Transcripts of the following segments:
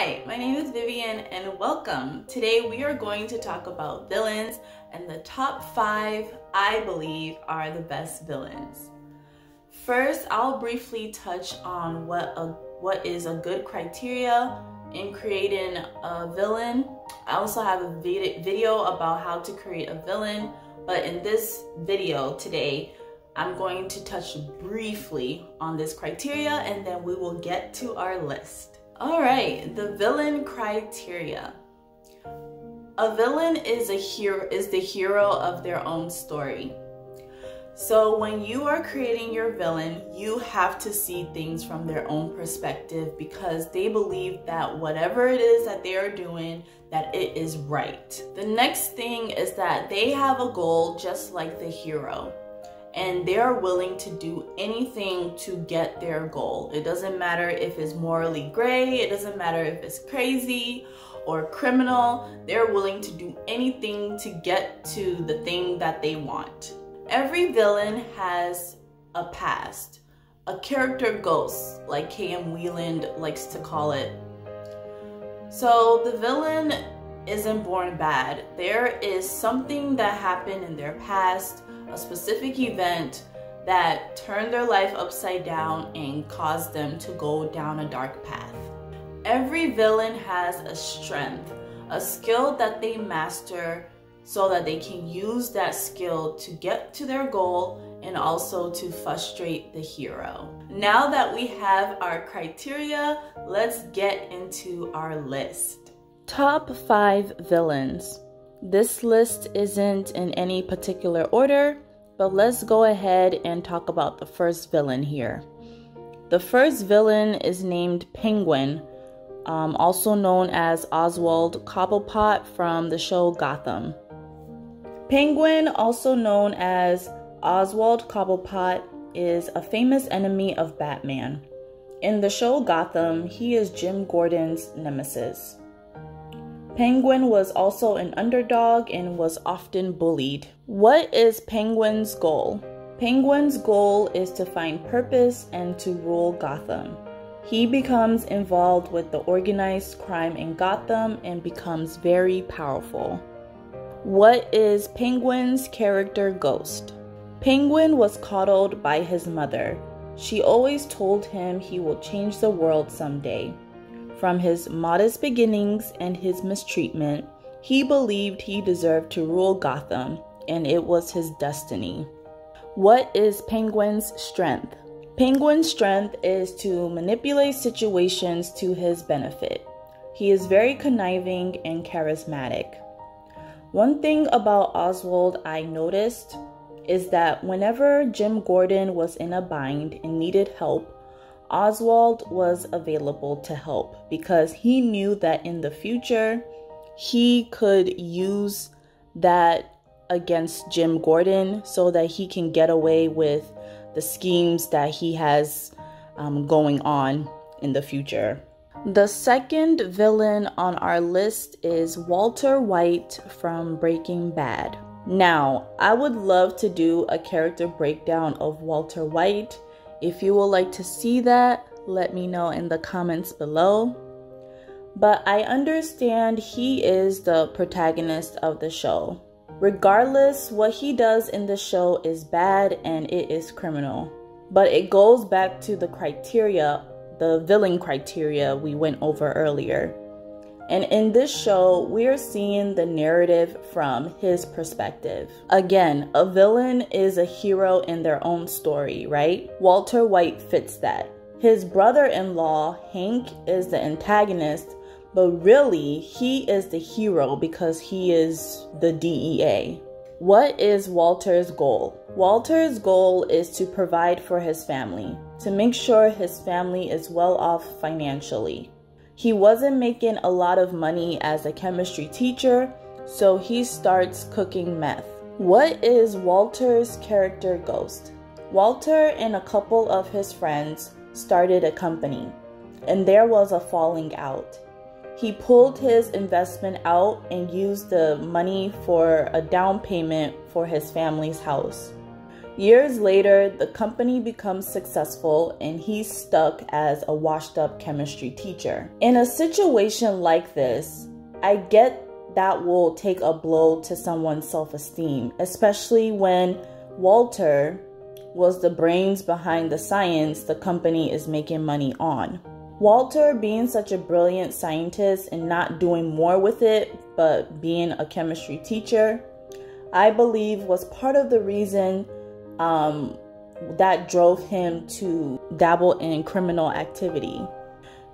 Hi, my name is Vivian and welcome. Today we are going to talk about villains and the top five I believe are the best villains. First, I'll briefly touch on what a what is a good criteria in creating a villain. I also have a video about how to create a villain, but in this video today, I'm going to touch briefly on this criteria and then we will get to our list. All right, the villain criteria. A villain is a hero is the hero of their own story. So when you are creating your villain, you have to see things from their own perspective because they believe that whatever it is that they are doing, that it is right. The next thing is that they have a goal just like the hero and they're willing to do anything to get their goal. It doesn't matter if it's morally gray, it doesn't matter if it's crazy or criminal, they're willing to do anything to get to the thing that they want. Every villain has a past, a character ghost, like K.M. Weiland likes to call it. So the villain isn't born bad. There is something that happened in their past a specific event that turned their life upside down and caused them to go down a dark path. Every villain has a strength, a skill that they master so that they can use that skill to get to their goal and also to frustrate the hero. Now that we have our criteria, let's get into our list. Top 5 villains. This list isn't in any particular order, but let's go ahead and talk about the first villain here. The first villain is named Penguin, um, also known as Oswald Cobblepot from the show Gotham. Penguin, also known as Oswald Cobblepot, is a famous enemy of Batman. In the show Gotham, he is Jim Gordon's nemesis. Penguin was also an underdog and was often bullied. What is Penguin's goal? Penguin's goal is to find purpose and to rule Gotham. He becomes involved with the organized crime in Gotham and becomes very powerful. What is Penguin's character ghost? Penguin was coddled by his mother. She always told him he will change the world someday. From his modest beginnings and his mistreatment, he believed he deserved to rule Gotham, and it was his destiny. What is Penguin's strength? Penguin's strength is to manipulate situations to his benefit. He is very conniving and charismatic. One thing about Oswald I noticed is that whenever Jim Gordon was in a bind and needed help, Oswald was available to help because he knew that in the future he could use that against Jim Gordon so that he can get away with the schemes that he has um, going on in the future. The second villain on our list is Walter White from Breaking Bad. Now, I would love to do a character breakdown of Walter White if you would like to see that, let me know in the comments below. But I understand he is the protagonist of the show. Regardless, what he does in the show is bad and it is criminal. But it goes back to the criteria, the villain criteria we went over earlier. And in this show, we're seeing the narrative from his perspective. Again, a villain is a hero in their own story, right? Walter White fits that. His brother in law, Hank, is the antagonist, but really, he is the hero because he is the DEA. What is Walter's goal? Walter's goal is to provide for his family, to make sure his family is well off financially. He wasn't making a lot of money as a chemistry teacher, so he starts cooking meth. What is Walter's character ghost? Walter and a couple of his friends started a company, and there was a falling out. He pulled his investment out and used the money for a down payment for his family's house. Years later, the company becomes successful and he's stuck as a washed up chemistry teacher. In a situation like this, I get that will take a blow to someone's self esteem, especially when Walter was the brains behind the science the company is making money on. Walter, being such a brilliant scientist and not doing more with it, but being a chemistry teacher, I believe was part of the reason um, that drove him to dabble in criminal activity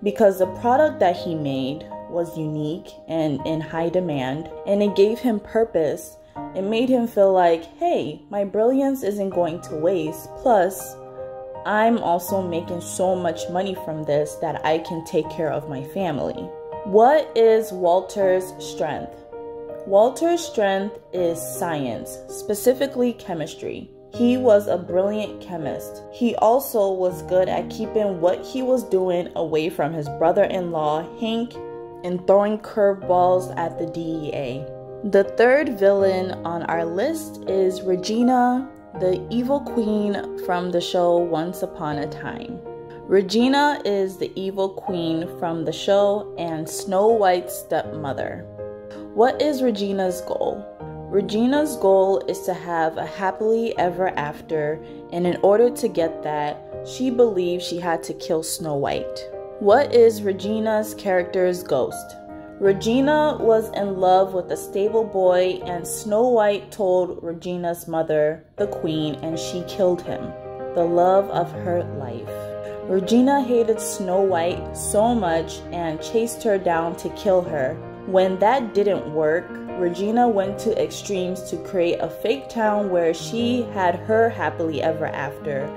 because the product that he made was unique and in high demand and it gave him purpose. It made him feel like, hey, my brilliance isn't going to waste. Plus, I'm also making so much money from this that I can take care of my family. What is Walter's strength? Walter's strength is science, specifically chemistry. He was a brilliant chemist. He also was good at keeping what he was doing away from his brother in law, Hank, and throwing curveballs at the DEA. The third villain on our list is Regina, the evil queen from the show Once Upon a Time. Regina is the evil queen from the show and Snow White's stepmother. What is Regina's goal? Regina's goal is to have a happily ever after, and in order to get that, she believes she had to kill Snow White. What is Regina's character's ghost? Regina was in love with a stable boy, and Snow White told Regina's mother, the queen, and she killed him. The love of her life. Regina hated Snow White so much and chased her down to kill her. When that didn't work, Regina went to extremes to create a fake town where she had her happily ever after,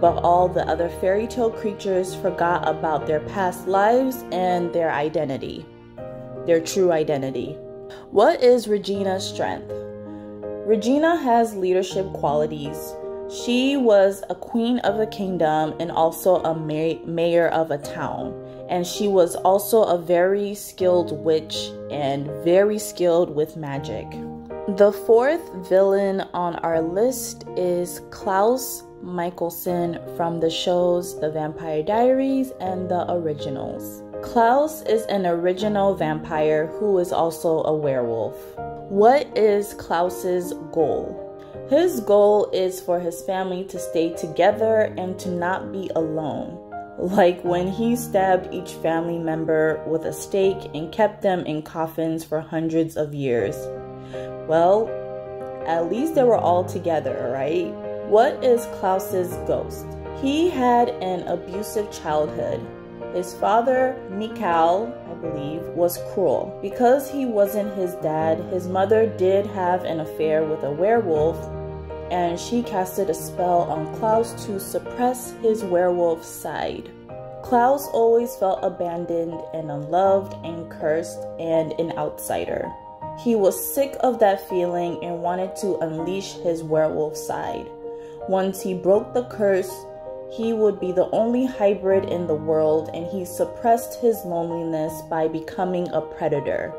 but all the other fairy tale creatures forgot about their past lives and their identity, their true identity. What is Regina's strength? Regina has leadership qualities. She was a queen of a kingdom and also a mayor of a town and she was also a very skilled witch and very skilled with magic. The fourth villain on our list is Klaus Mikaelson from the shows The Vampire Diaries and The Originals. Klaus is an original vampire who is also a werewolf. What is Klaus's goal? His goal is for his family to stay together and to not be alone like when he stabbed each family member with a stake and kept them in coffins for hundreds of years. Well, at least they were all together, right? What is Klaus's ghost? He had an abusive childhood. His father, Mikael, I believe, was cruel. Because he wasn't his dad, his mother did have an affair with a werewolf and she casted a spell on Klaus to suppress his werewolf side. Klaus always felt abandoned and unloved and cursed and an outsider. He was sick of that feeling and wanted to unleash his werewolf side. Once he broke the curse, he would be the only hybrid in the world and he suppressed his loneliness by becoming a predator.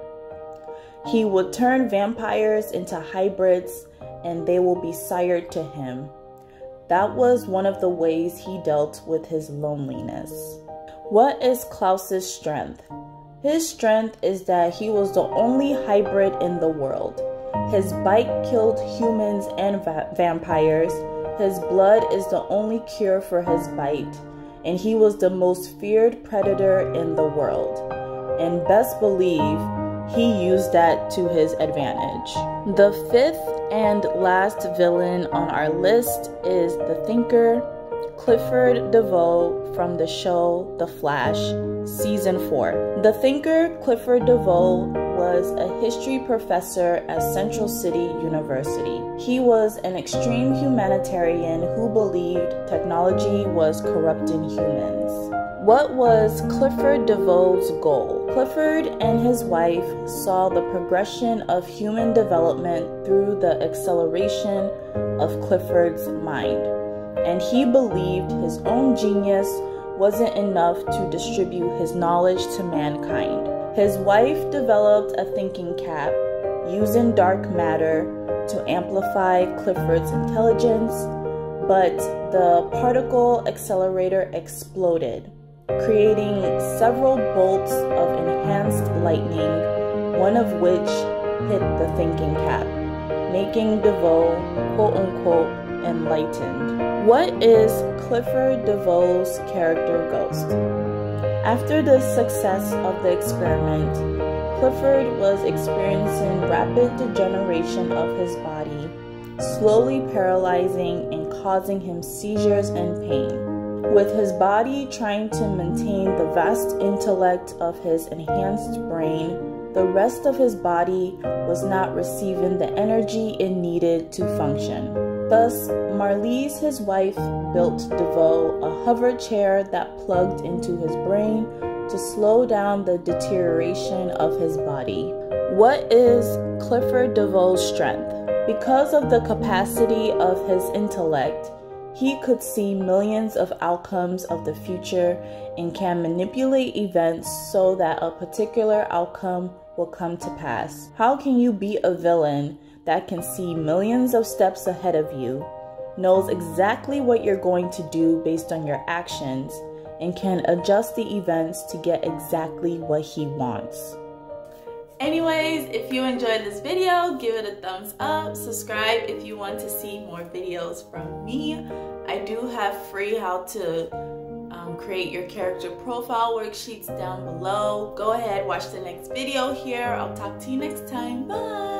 He would turn vampires into hybrids and they will be sired to him. That was one of the ways he dealt with his loneliness. What is Klaus's strength? His strength is that he was the only hybrid in the world. His bite killed humans and va vampires. His blood is the only cure for his bite. And he was the most feared predator in the world. And best believe he used that to his advantage. The fifth and last villain on our list is the thinker Clifford DeVoe from the show The Flash, Season 4. The thinker Clifford DeVoe was a history professor at Central City University. He was an extreme humanitarian who believed technology was corrupting humans. What was Clifford DeVoe's goal? Clifford and his wife saw the progression of human development through the acceleration of Clifford's mind, and he believed his own genius wasn't enough to distribute his knowledge to mankind. His wife developed a thinking cap using dark matter to amplify Clifford's intelligence but the particle accelerator exploded, creating several bolts of enhanced lightning, one of which hit the thinking cap, making DeVoe quote unquote enlightened. What is Clifford DeVoe's character Ghost? After the success of the experiment, Clifford was experiencing rapid degeneration of his body, slowly paralyzing and causing him seizures and pain. With his body trying to maintain the vast intellect of his enhanced brain, the rest of his body was not receiving the energy it needed to function. Thus, Marlize, his wife, built DeVoe a hover chair that plugged into his brain to slow down the deterioration of his body. What is Clifford DeVoe's strength? Because of the capacity of his intellect, he could see millions of outcomes of the future and can manipulate events so that a particular outcome will come to pass. How can you be a villain that can see millions of steps ahead of you, knows exactly what you're going to do based on your actions, and can adjust the events to get exactly what he wants. Anyways, if you enjoyed this video, give it a thumbs up. Subscribe if you want to see more videos from me. I do have free how to um, create your character profile worksheets down below. Go ahead, watch the next video here. I'll talk to you next time. Bye!